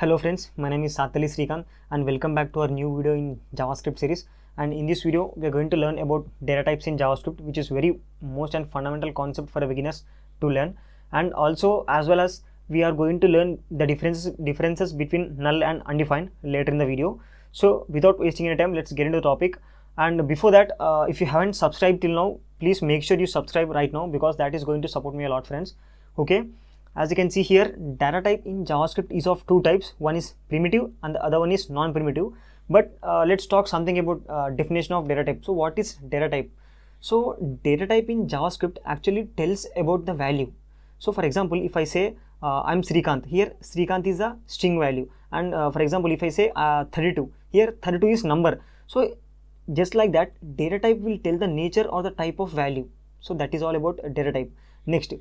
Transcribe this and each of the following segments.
Hello friends, my name is Sathelli Srikanth and welcome back to our new video in JavaScript series. And in this video, we are going to learn about data types in JavaScript, which is very most and fundamental concept for a beginners to learn. And also as well as we are going to learn the differences differences between null and undefined later in the video. So without wasting any time, let's get into the topic. And before that, uh, if you haven't subscribed till now, please make sure you subscribe right now because that is going to support me a lot, friends. Okay as you can see here data type in javascript is of two types. One is primitive and the other one is non-primitive. But uh, let's talk something about uh, definition of data type. So what is data type? So data type in javascript actually tells about the value. So for example if i say uh, i'm srikanth. Here srikanth is a string value. And uh, for example if i say uh, 32 here 32 is number. So just like that data type will tell the nature or the type of value. So that is all about data type. Next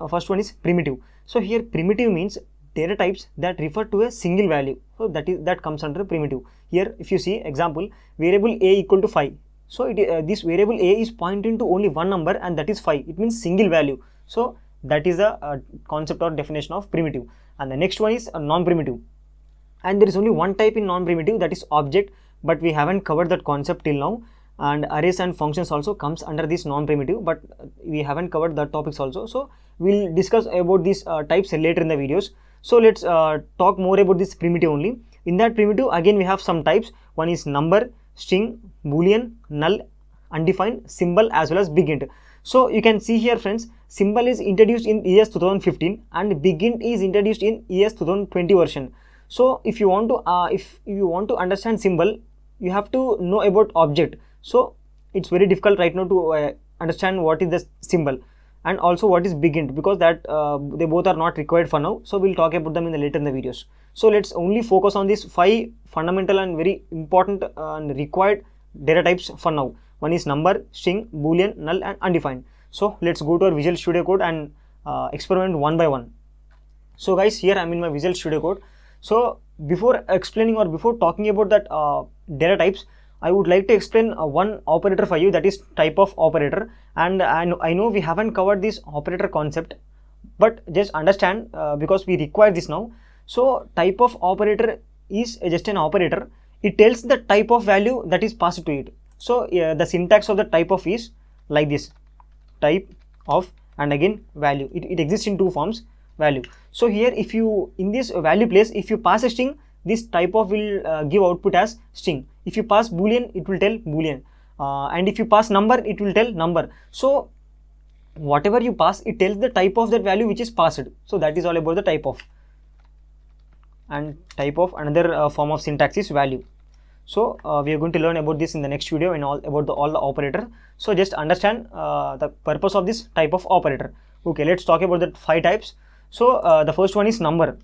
uh, first one is primitive. So here primitive means data types that refer to a single value. So that is that comes under primitive. Here if you see example variable a equal to 5 so it, uh, this variable a is pointing to only one number and that is 5 it means single value. So that is a, a concept or definition of primitive. And the next one is a non-primitive. And there is only one type in non-primitive that is object but we haven't covered that concept till now and arrays and functions also comes under this non-primitive but we haven't covered that topics also. So we'll discuss about these uh, types later in the videos. So let's uh, talk more about this primitive only. In that primitive again we have some types. One is number string boolean null undefined symbol as well as big int. So you can see here friends symbol is introduced in ES 2015 and big int is introduced in ES 2020 version. So if you want to uh, if you want to understand symbol you have to know about object so it's very difficult right now to uh, understand what is the symbol and also what is big int because that uh, they both are not required for now. So we'll talk about them in the later in the videos. So let's only focus on these five fundamental and very important uh, and required data types for now. One is number string boolean null and undefined. So let's go to our visual studio code and uh, experiment one by one. So guys here i'm in my visual studio code. So before explaining or before talking about that uh, data types I would like to explain uh, one operator for you that is type of operator and I know, I know we haven't covered this operator concept but just understand uh, because we require this now. So type of operator is just an operator it tells the type of value that is passed to it. So uh, the syntax of the type of is like this type of and again value it, it exists in two forms value. So here if you in this value place if you pass a string this type of will uh, give output as string. If you pass boolean it will tell boolean. Uh, and if you pass number it will tell number. So whatever you pass it tells the type of that value which is passed. So that is all about the type of. And type of another uh, form of syntax is value. So uh, we are going to learn about this in the next video and all about the all the operator. So just understand uh, the purpose of this type of operator. Okay let's talk about the five types. So uh, the first one is number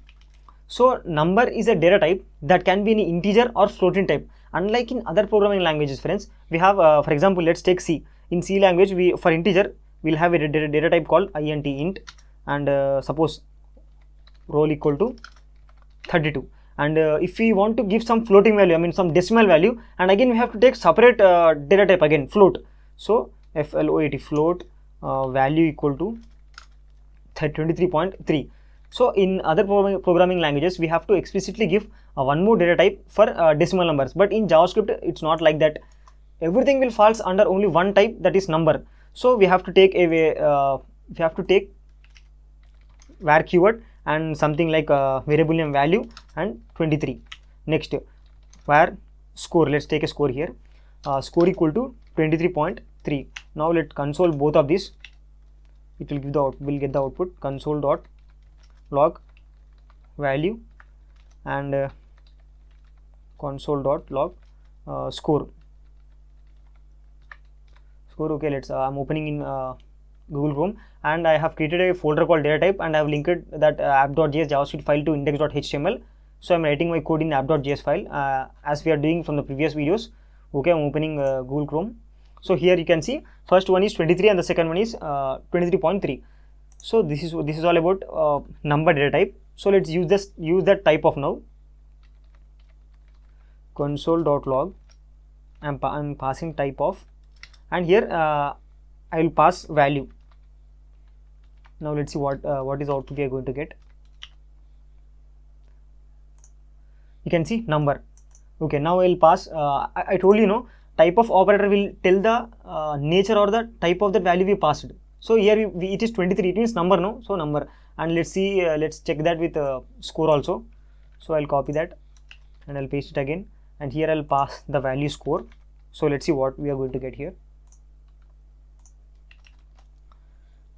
so number is a data type that can be an integer or floating type. Unlike in other programming languages friends we have uh, for example let's take c. In c language we for integer we'll have a data, data type called int int and uh, suppose roll equal to 32 and uh, if we want to give some floating value i mean some decimal value and again we have to take separate uh, data type again float. So float float uh, value equal to 23.3 so in other programming languages we have to explicitly give uh, one more data type for uh, decimal numbers. But in javascript it's not like that. Everything will falls under only one type that is number. So we have to take a uh, we have to take var keyword and something like uh, variable name value and 23 next var score. Let's take a score here. Uh, score equal to 23.3 now let console both of these. It will give the will get the output. Console dot log value and uh, console dot log uh, score. Score okay let's uh, i'm opening in uh, google chrome and i have created a folder called data type and i have linked that uh, app.js javascript file to index.html so i'm writing my code in app.js file uh, as we are doing from the previous videos. Okay i'm opening uh, google chrome. So here you can see first one is 23 and the second one is 23.3 so this is this is all about uh, number data type. So let's use this use that type of now. console.log I'm, pa I'm passing type of and here uh, I will pass value. Now let's see what uh, what is output we are going to get. You can see number. Okay now i'll pass uh, I, I told you know type of operator will tell the uh, nature or the type of the value we passed so here we, it is 23 it means number no? So number. And let's see uh, let's check that with uh, score also. So i'll copy that and i'll paste it again. And here i'll pass the value score. So let's see what we are going to get here.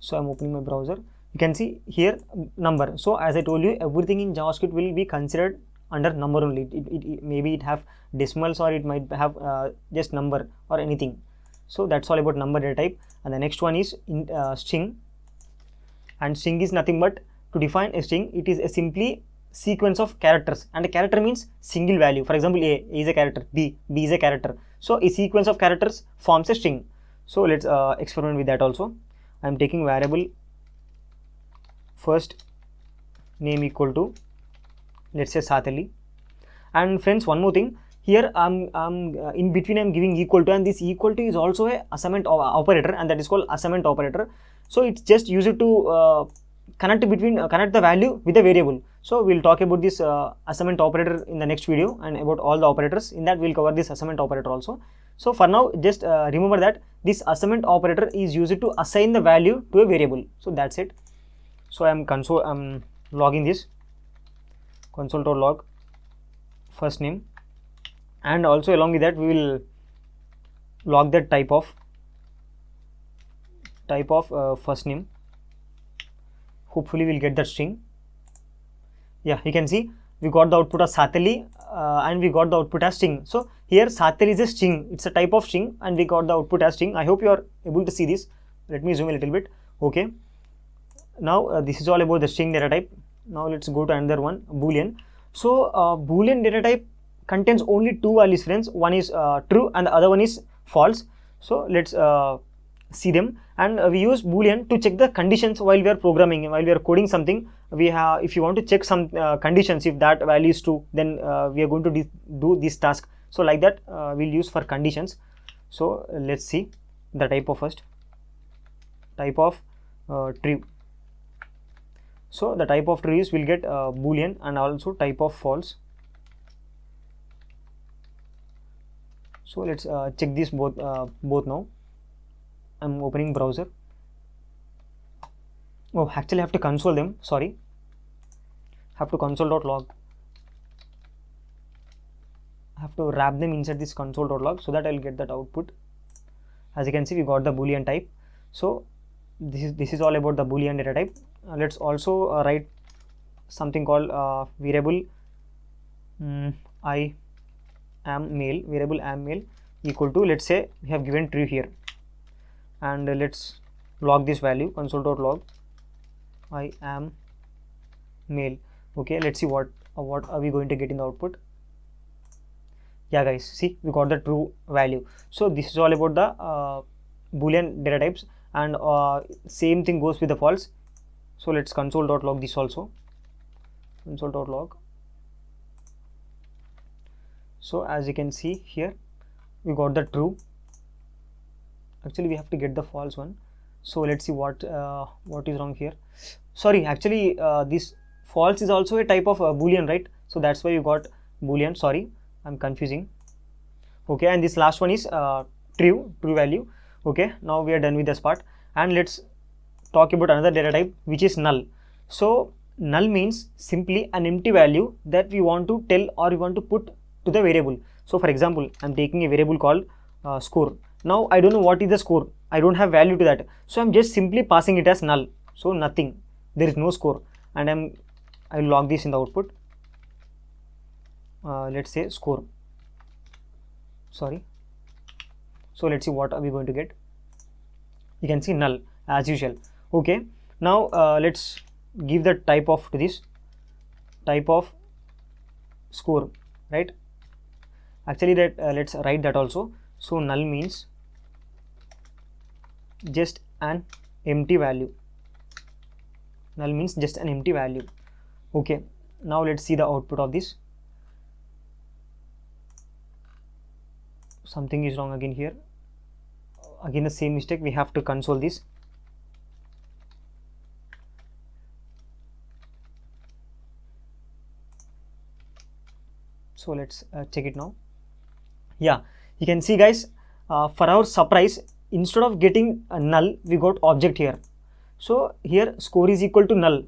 So i'm opening my browser. You can see here number. So as i told you everything in javascript will be considered under number only. It, it, it maybe it have decimals or it might have uh, just number or anything so that's all about number data type. And the next one is in uh, string. And string is nothing but to define a string it is a simply sequence of characters. And a character means single value. For example a, a is a character. B b is a character. So a sequence of characters forms a string. So let's uh, experiment with that also. I am taking variable first name equal to let's say Sathelli and friends one more thing here I'm, I'm uh, in between I'm giving equal to and this equal to is also a assignment operator and that is called assignment operator. So it's just used to uh, connect between uh, connect the value with the variable. So we'll talk about this uh, assignment operator in the next video and about all the operators. In that we'll cover this assignment operator also. So for now just uh, remember that this assignment operator is used to assign the value to a variable. So that's it. So i'm console i'm logging this. Console.log first name and also along with that we will log that type of type of uh, first name. Hopefully we'll get that string. Yeah you can see we got the output as Sathelli uh, and we got the output as string. So here Sathelli is a string. It's a type of string and we got the output as string. I hope you are able to see this. Let me zoom a little bit. Okay. Now uh, this is all about the string data type. Now let's go to another one boolean. So uh, boolean data type contains only two values friends one is uh, true and the other one is false. So let's uh, see them. And uh, we use boolean to check the conditions while we are programming while we are coding something. We have if you want to check some uh, conditions if that value is true then uh, we are going to do this task. So like that we'll use for conditions. So let's see the type of first. Type of true. So the type of trees will get uh, boolean and also type of false so let's uh, check this both uh, both now. I'm opening browser. Oh actually i have to console them. Sorry. Have to console.log I have to wrap them inside this console.log so that I'll get that output. As you can see we got the boolean type. So this is this is all about the boolean data type. Uh, let's also uh, write something called uh, variable um, i am male variable am male equal to let's say we have given true here. And uh, let's log this value console.log i am male. Okay let's see what uh, what are we going to get in the output. Yeah guys see we got the true value. So this is all about the uh, boolean data types and same thing goes with the false. So let's console.log this also. Console.log so as you can see here we got the true. Actually we have to get the false one. So let's see what uh, what is wrong here. Sorry actually uh, this false is also a type of uh, boolean right? So that's why you got boolean. Sorry i'm confusing. Okay and this last one is uh, true true value. Okay now we are done with this part. And let's talk about another data type which is null. So null means simply an empty value that we want to tell or we want to put to the variable. So for example i'm taking a variable called uh, score. Now i don't know what is the score. I don't have value to that. So i'm just simply passing it as null. So nothing. There is no score. And i'm i'll log this in the output. Uh, let's say score. Sorry. So let's see what are we going to get. You can see null as usual. Okay. Now uh, let's give the type of to this. Type of score right actually that uh, let's write that also. So null means just an empty value. Null means just an empty value. Okay now let's see the output of this. Something is wrong again here. Again the same mistake. We have to console this. So let's uh, check it now yeah you can see guys uh, for our surprise instead of getting a null we got object here. So here score is equal to null.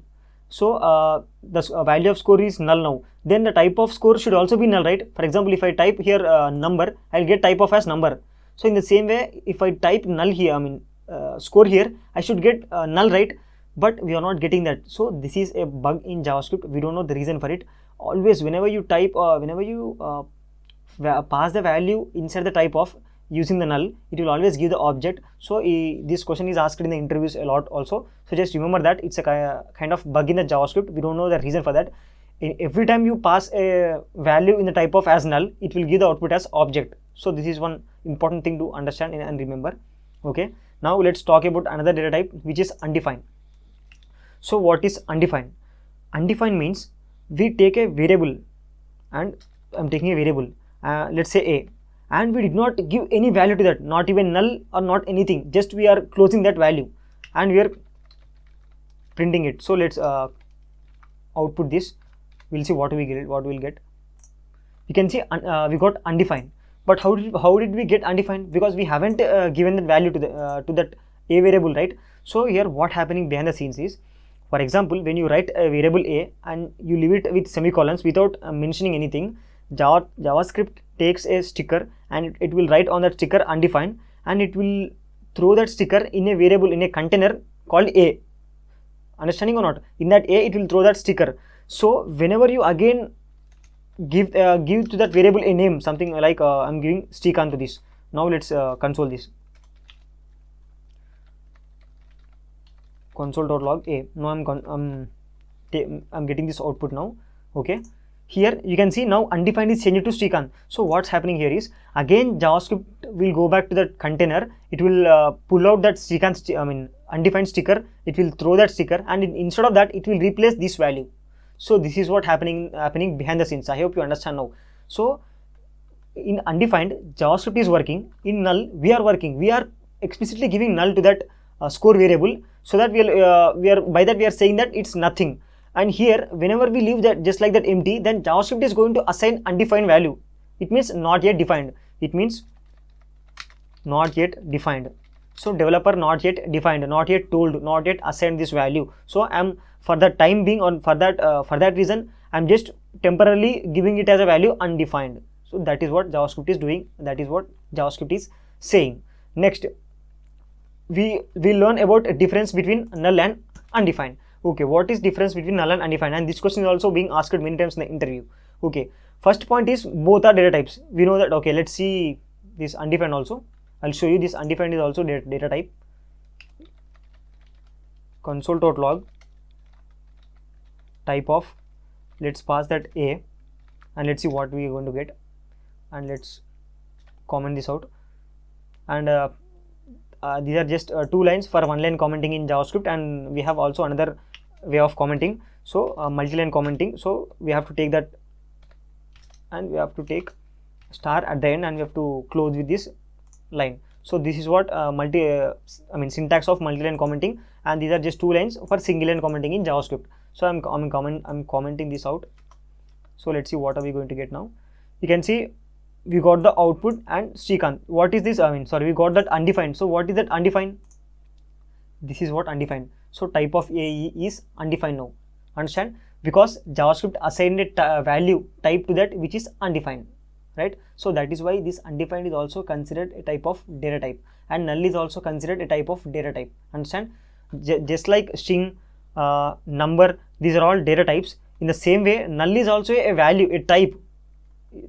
So uh, the uh, value of score is null now. Then the type of score should also be null right? For example if i type here uh, number i'll get type of as number. So in the same way if i type null here i mean uh, score here i should get uh, null right? But we are not getting that. So this is a bug in javascript. We don't know the reason for it. Always whenever you type whenever you pass the value inside the type of using the null. It will always give the object. So this question is asked in the interviews a lot also. So just remember that it's a kind of bug in the javascript. We don't know the reason for that. Every time you pass a value in the type of as null it will give the output as object. So this is one important thing to understand and remember. Okay. Now let's talk about another data type which is undefined. So what is undefined? Undefined means we take a variable and I'm taking a variable, uh, let's say a, and we did not give any value to that, not even null or not anything, just we are closing that value and we are printing it. So let's uh, output this, we'll see what we get, what we'll get. You can see uh, we got undefined, but how did, how did we get undefined? Because we haven't uh, given that value to the uh, to that a variable, right? So here what happening behind the scenes is for example, when you write a variable a and you leave it with semicolons without uh, mentioning anything, Java, JavaScript takes a sticker and it, will write on that sticker undefined and it will throw that sticker in a variable in a container called a. Understanding or not? In that a, it will throw that sticker. So whenever you again give uh, give to that variable a name, something like uh, I'm giving stick onto this. Now let's uh, console this. console.log a now i'm um, i'm getting this output now okay here you can see now undefined is changed to Srikanth so what's happening here is again javascript will go back to the container. It will uh, pull out that st i mean undefined sticker. It will throw that sticker and in, instead of that it will replace this value. So this is what happening happening behind the scenes. I hope you understand now. So in undefined javascript is working. In null we are working. We are explicitly giving null to that uh, score variable so that we are, uh, we are by that we are saying that it's nothing and here whenever we leave that just like that empty then javascript is going to assign undefined value. It means not yet defined. It means not yet defined. So developer not yet defined not yet told not yet assigned this value. So i'm for the time being on for that uh, for that reason i'm just temporarily giving it as a value undefined. So that is what javascript is doing. That is what javascript is saying. Next we will learn about a difference between null and undefined okay what is difference between null and undefined? And this question is also being asked many times in the interview. Okay first point is both are data types. We know that okay let's see this undefined also. I'll show you this undefined is also data, type. Console.log type of let's pass that a and let's see what we are going to get. And let's comment this out. And uh, uh, these are just uh, two lines for one line commenting in javascript. And we have also another way of commenting so uh, multi-line commenting so we have to take that and we have to take star at the end and we have to close with this line so this is what uh, multi uh, i mean syntax of multi-line commenting and these are just two lines for single line commenting in javascript so i'm i'm comment i'm commenting this out so let's see what are we going to get now you can see we got the output and Srikanth. What is this? I mean, sorry, we got that undefined. So what is that undefined? This is what undefined. So type of AE is undefined now. Understand? Because JavaScript assigned a value type to that which is undefined, right? So that is why this undefined is also considered a type of data type and null is also considered a type of data type. Understand? J just like string, uh, number, these are all data types. In the same way, null is also a value, a type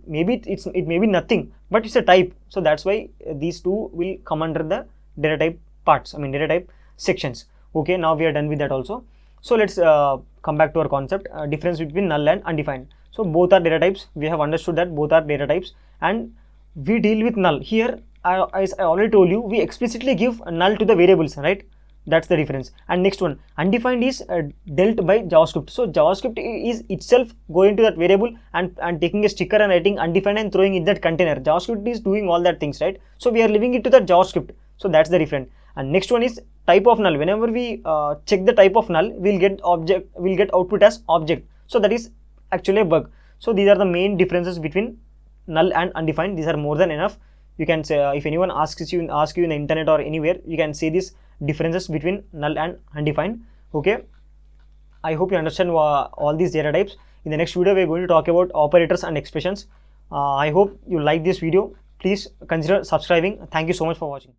maybe it's it may be nothing but it's a type so that's why these two will come under the data type parts i mean data type sections. Okay now we are done with that also. So let's uh, come back to our concept uh, difference between null and undefined. So both are data types. We have understood that both are data types. And we deal with null. Here I, as i already told you we explicitly give null to the variables right? That's the difference. And next one undefined is uh, dealt by javascript. So javascript is itself going to that variable and and taking a sticker and writing undefined and throwing in that container. Javascript is doing all that things right? So we are leaving it to that javascript. So that's the difference and next one is type of null. Whenever we uh, check the type of null we'll get object we'll get output as object. So that is actually a bug. So these are the main differences between null and undefined. These are more than enough. You can say uh, if anyone asks you ask you in the internet or anywhere you can see these differences between null and undefined. Okay? I hope you understand uh, all these data types. In the next video we're going to talk about operators and expressions. Uh, i hope you like this video. Please consider subscribing. Thank you so much for watching